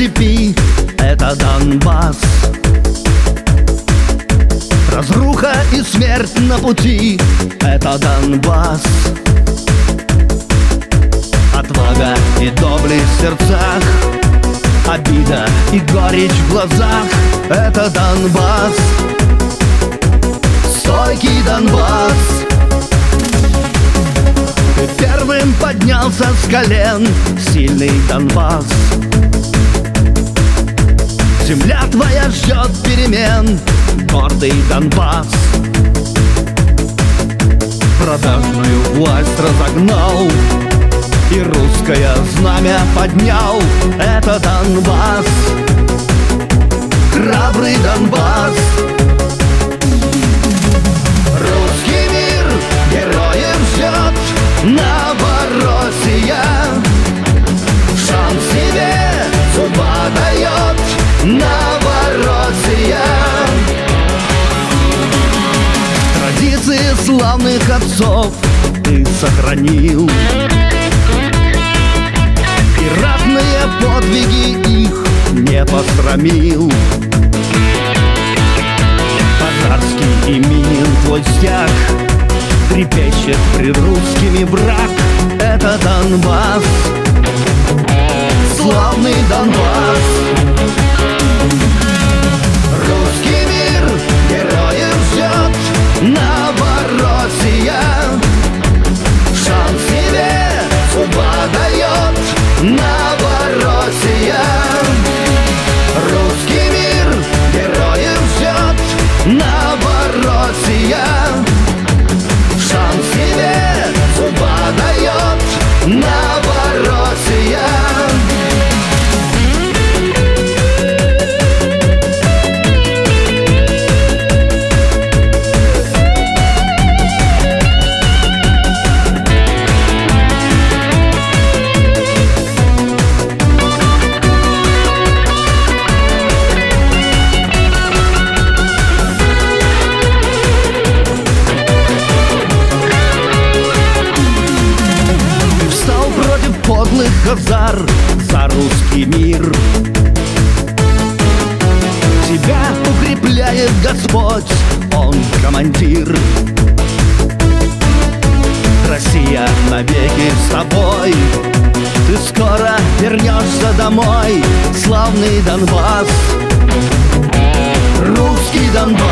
Степи — это Донбасс. Разруха и смерть на пути — это Донбасс. Отвага и доблесть в сердцах. Обида и горечь в глазах — это Донбасс. Стойкий Донбасс. Ты первым поднялся с колен Сильный Донбасс Земля твоя ждет перемен. Гордый Донбасс. Продажную власть разогнал. И русское знамя поднял. Это Донбасс. Храбрый Донбасс отцов ты сохранил. И ратные подвиги их не посрамил. Пожарский и Минин твой стяг Трепещет пред русскими враг. Это Донбасс Славный Донбасс подлых хазар за русский мир. Тебя укрепляет Господь, Он командир. Россия навеки с тобой. Ты скоро вернешься домой Славный Донбасс. Русский Донбасс